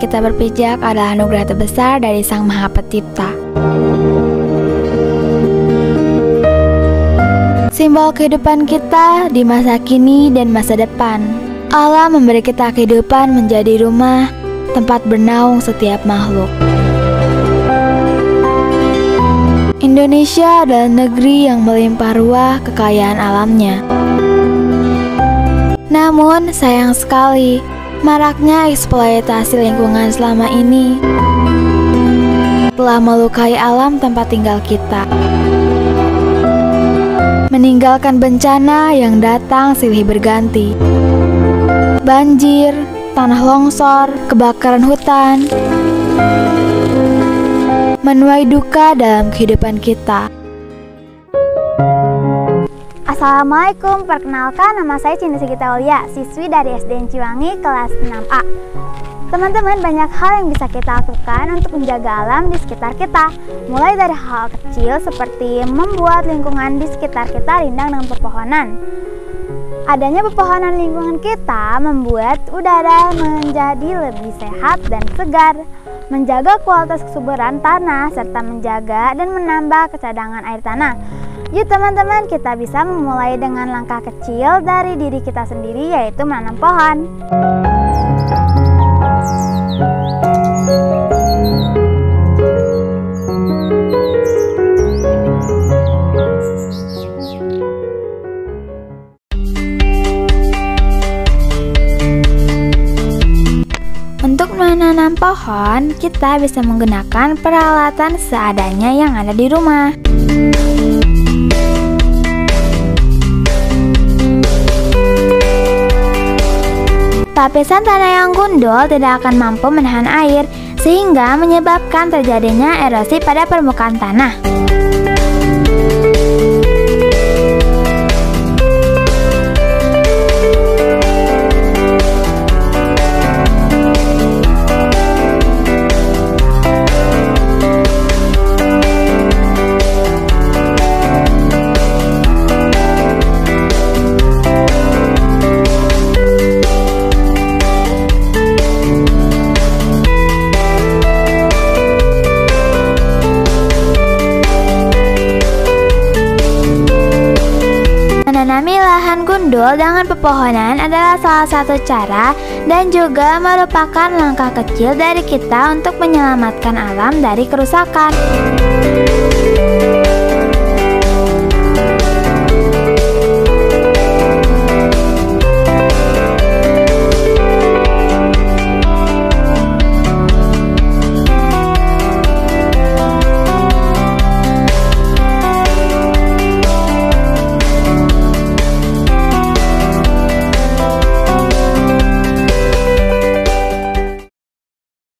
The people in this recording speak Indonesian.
kita berpijak adalah anugerah terbesar dari Sang Maha Pencipta. Simbol kehidupan kita di masa kini dan masa depan. Allah memberi kita kehidupan menjadi rumah, tempat bernaung setiap makhluk. Indonesia adalah negeri yang melimpah ruah kekayaan alamnya. Namun, sayang sekali, maraknya eksploitasi lingkungan selama ini telah melukai alam tempat tinggal kita. Meninggalkan bencana yang datang silih berganti. Banjir, tanah longsor, kebakaran hutan, menuai duka dalam kehidupan kita. Assalamualaikum, perkenalkan nama saya Cindy Sigita Aulia, siswi dari SDN Ciwangi kelas 6A. Teman-teman, banyak hal yang bisa kita lakukan untuk menjaga alam di sekitar kita. Mulai dari hal kecil seperti membuat lingkungan di sekitar kita rindang dengan pepohonan. Adanya pepohonan lingkungan kita membuat udara menjadi lebih sehat dan segar, menjaga kualitas kesuburan tanah, serta menjaga dan menambah kecadangan air tanah. Yuk teman-teman, kita bisa memulai dengan langkah kecil dari diri kita sendiri yaitu menanam pohon. Untuk menanam pohon, kita bisa menggunakan peralatan seadanya yang ada di rumah. Lapisan tanah yang gundul tidak akan mampu menahan air, sehingga menyebabkan terjadinya erosi pada permukaan tanah. gundul dengan pepohonan adalah salah satu cara dan juga merupakan langkah kecil dari kita untuk menyelamatkan alam dari kerusakan.